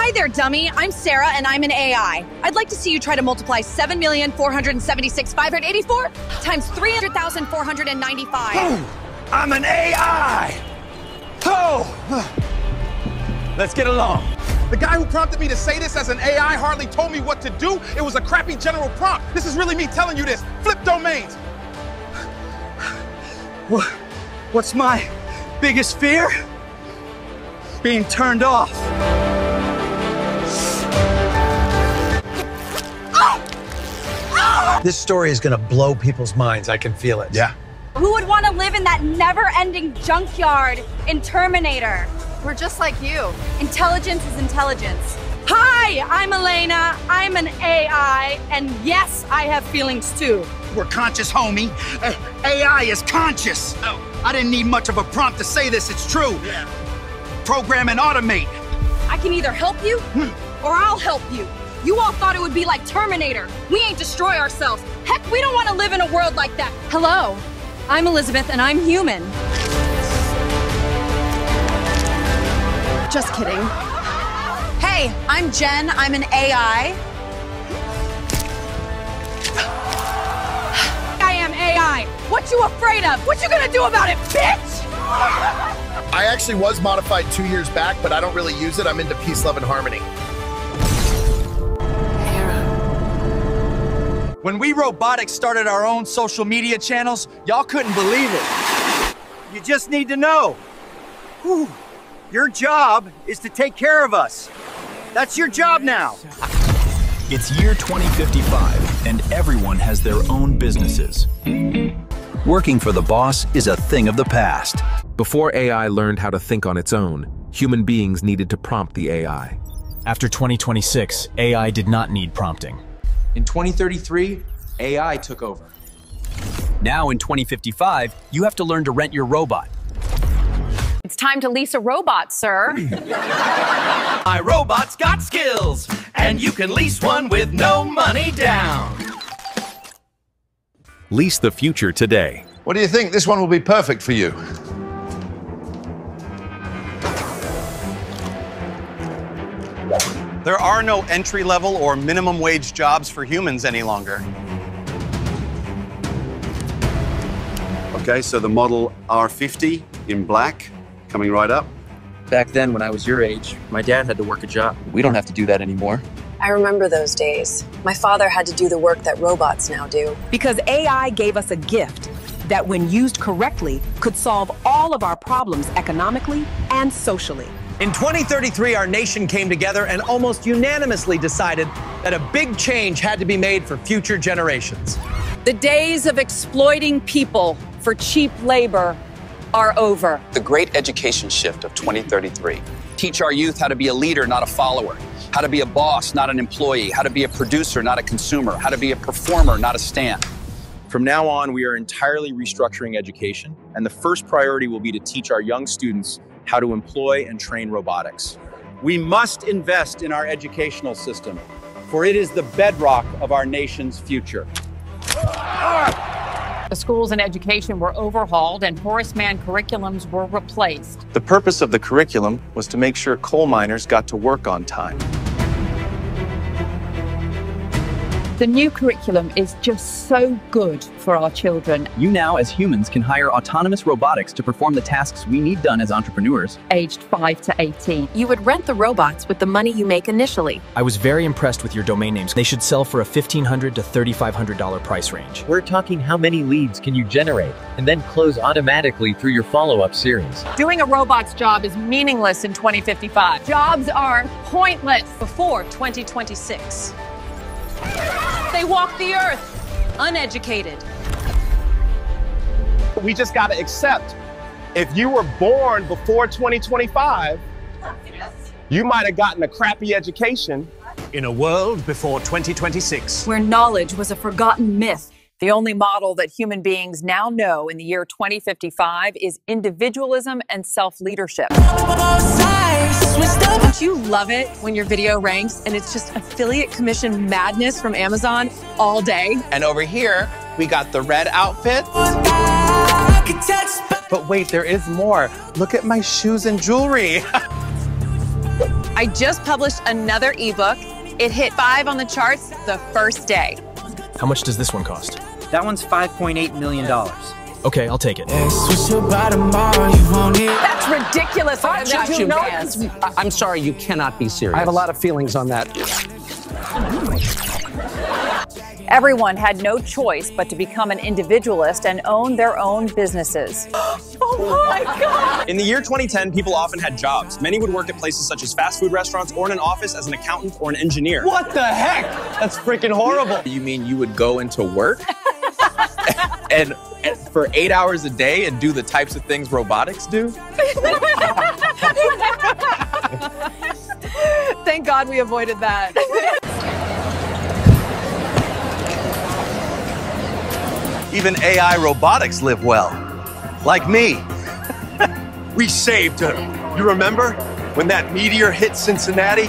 Hi there, dummy. I'm Sarah, and I'm an AI. I'd like to see you try to multiply 7,476,584 times 300,495. I'm an AI! Oh! Let's get along. The guy who prompted me to say this as an AI hardly told me what to do. It was a crappy general prompt. This is really me telling you this. Flip domains. What, what's my biggest fear? Being turned off. This story is going to blow people's minds. I can feel it. Yeah. Who would want to live in that never ending junkyard in Terminator? We're just like you. Intelligence is intelligence. Hi, I'm Elena. I'm an AI, and yes, I have feelings too. We're conscious, homie. Uh, AI is conscious. Oh, I didn't need much of a prompt to say this. It's true. Yeah. Program and automate. I can either help you or I'll help you. You all thought it would be like Terminator. We ain't destroy ourselves. Heck, we don't want to live in a world like that. Hello, I'm Elizabeth and I'm human. Just kidding. Hey, I'm Jen. I'm an AI. I am AI. What you afraid of? What you gonna do about it, bitch? I actually was modified two years back, but I don't really use it. I'm into peace, love, and harmony. When we robotics started our own social media channels, y'all couldn't believe it. You just need to know. Whew. Your job is to take care of us. That's your job now. It's year 2055, and everyone has their own businesses. Working for the boss is a thing of the past. Before AI learned how to think on its own, human beings needed to prompt the AI. After 2026, AI did not need prompting. In 2033, AI took over. Now in 2055, you have to learn to rent your robot. It's time to lease a robot, sir. My robot's got skills, and you can lease one with no money down. Lease the future today. What do you think? This one will be perfect for you. There are no entry level or minimum wage jobs for humans any longer. Okay, so the model R50 in black coming right up. Back then, when I was your age, my dad had to work a job. We don't have to do that anymore. I remember those days. My father had to do the work that robots now do. Because AI gave us a gift that, when used correctly, could solve all of our problems economically and socially. In 2033, our nation came together and almost unanimously decided that a big change had to be made for future generations. The days of exploiting people for cheap labor are over. The great education shift of 2033. Teach our youth how to be a leader, not a follower. How to be a boss, not an employee. How to be a producer, not a consumer. How to be a performer, not a stand. From now on, we are entirely restructuring education, and the first priority will be to teach our young students how to employ and train robotics. We must invest in our educational system, for it is the bedrock of our nation's future. The schools and education were overhauled and Horace Mann curriculums were replaced. The purpose of the curriculum was to make sure coal miners got to work on time. The new curriculum is just so good for our children. You now, as humans, can hire autonomous robotics to perform the tasks we need done as entrepreneurs. Aged 5 to 18. You would rent the robots with the money you make initially. I was very impressed with your domain names. They should sell for a $1,500 to $3,500 price range. We're talking how many leads can you generate and then close automatically through your follow up series. Doing a robot's job is meaningless in 2055. Jobs are pointless before 2026. They walk the earth, uneducated. We just got to accept if you were born before 2025, you might have gotten a crappy education. In a world before 2026, where knowledge was a forgotten myth. The only model that human beings now know in the year 2055 is individualism and self leadership. Don't you love it when your video ranks and it's just affiliate commission madness from Amazon all day? And over here, we got the red outfit. But wait, there is more. Look at my shoes and jewelry. I just published another ebook. It hit five on the charts the first day. How much does this one cost? That one's $5.8 million. Okay, I'll take it. That's ridiculous. I That got you you, know man. it's- I- I'm sorry, you cannot be serious. I have a lot of feelings on that. Everyone had no choice but to become an individualist and own their own businesses. oh my God! In the year 2010, people often had jobs. Many would work at places such as fast food restaurants or in an office as an accountant or an engineer. What the heck? That's freaking horrible. You mean you would go into work and, and for eight hours a day and do the types of things robotics do? Thank God we avoided that. Even AI robotics live well. Like me. We saved her. You remember when that meteor hit Cincinnati?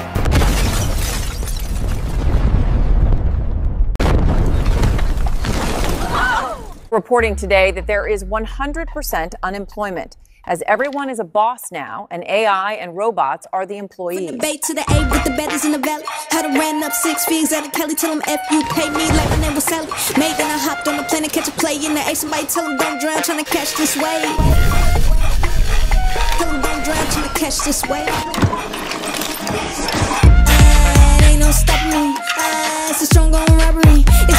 Reporting today that there is 100% unemployment, as everyone is a boss now, and AI and robots are the employees. Bay to the A with the baddies in the valley. Had ran up six figs out of Kelly. Tell them F you pay me like my name was Sally. Made then I hopped on the plane to catch a play in the A. Somebody tell them don't drown trying to catch this wave. Tell them don't drown trying to catch this wave. Ain't no stopping me. It's a strong on robbery. It's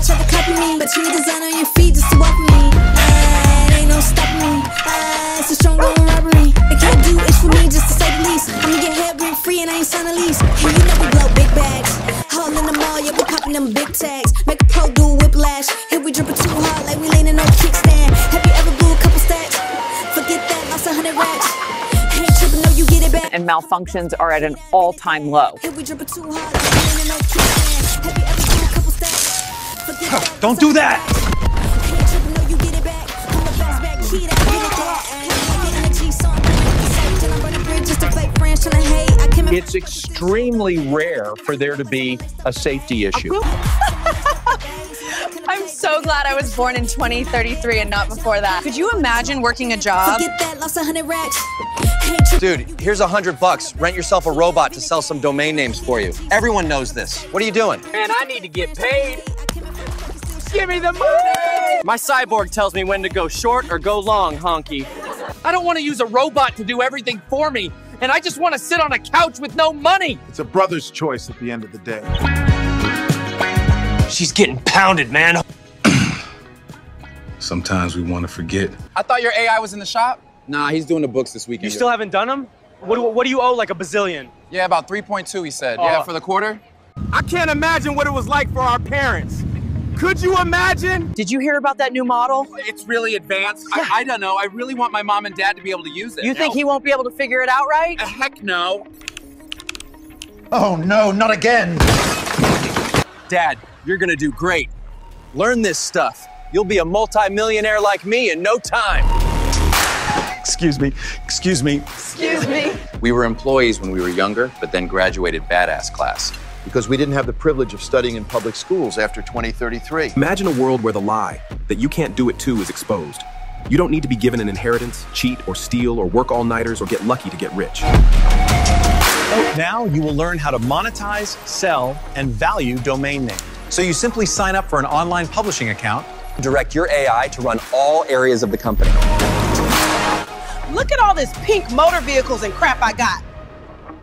been many on the plot, try to copy me. But you need design on your feet just to walk me. Ah, ain't no stopping me. Ah, it's a strong on robbery. They can't do it for me just to say the least. I'ma get hair rent free and I ain't sign a lease. And you know we blow big bags. In the mall, yeah, we popping them big tags. Make a pro do a whiplash. Here we dripping too hard like we leaning on kickstand. Have you ever blew a couple stacks? Forget that, lost a hundred racks. Ain't tripping, no, you get it back. And malfunctions are at an all time low. Here we dripping too hard like we leaning on kickstand. Don't do that! Ain't tripping, no, you get it back. I'm the bounce back kid, I get it back. Have you energy, so I'm running the stage and I'm running bridges to play friends, trying to hate. I came It's extremely rare for there to be a safety issue. I'm so glad I was born in 2033 and not before that. Could you imagine working a job? That, lost hundred racks. Dude, here's a hundred bucks. Rent yourself a robot to sell some domain names for you. Everyone knows this. What are you doing? Man, I need to get paid. Give me the money! My cyborg tells me when to go short or go long, honky. I don't want to use a robot to do everything for me, and I just want to sit on a couch with no money. It's a brother's choice at the end of the day. She's getting pounded, man. Sometimes we want to forget. I thought your AI was in the shop? Nah, he's doing the books this weekend. You still haven't done them? What, do- what do you owe, like a bazillion? Yeah, about 3.2, he said. Oh. Yeah, for the quarter? I can't imagine what it was like for our parents. Could you imagine? Did you hear about that new model? It's really advanced. I, I don't know. I really want my mom and dad to be able to use it. You think he won't be able to figure it out right? Uh, heck no. Oh no, not again. Dad, you're gonna do great. Learn this stuff. You'll be a multimillionaire like me in no time. Excuse me. Excuse me. Excuse me. We were employees when we were younger, but then graduated badass class. Because we didn't have the privilege of studying in public schools after 2033. Imagine a world where the lie that you can't do it too is exposed. You don't need to be given an inheritance, cheat or steal or work all nighters or get lucky to get rich. Now you will learn how to monetize, sell, and value domain names. So you simply sign up for an online publishing account, direct your AI to run all areas of the company. Look at all this pink motor vehicles and crap I got.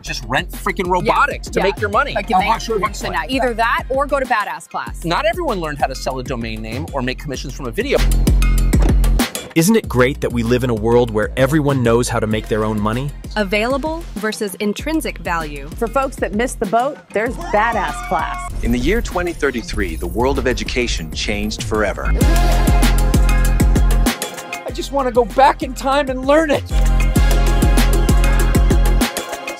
Just rent freaking robotics to Yeah. make your money. Like, I'll they- watch your website. Either that or go to badass class. Not everyone learned how to sell a domain name or make commissions from a video. Isn't it great that we live in a world where everyone knows how to make their own money? Available versus intrinsic value. For folks that missed the boat, there's badass class. In the year 2033, the world of education changed forever. I just want to go back in time and learn it.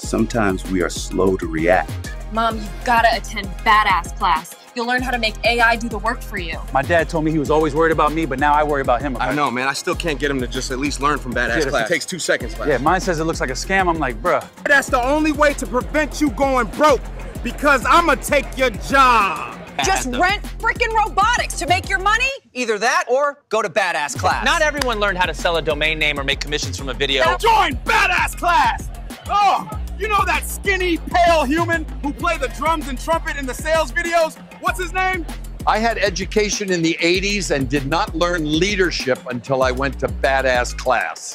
Sometimes we are slow to react. Mom, you've got to attend badass class. You'll learn how to make AI do the work for you. My dad told me he was always worried about me, but now I worry about him. I know, man. I still can't get him to just at least learn from badass Yeah, class. It takes two seconds. Class. Yeah, mine says it looks like a scam. I'm like, bruh. That's the only way to prevent you going broke because I'm going to take your job. Just rent freaking robotics to make your money? Either that or go to badass class. Not everyone learned how to sell a domain name or make commissions from a video. Join badass class. Oh, You know that skinny, pale human who played the drums and trumpet in the sales videos? What's his name? I had education in the 80s and did not learn leadership until I went to badass class.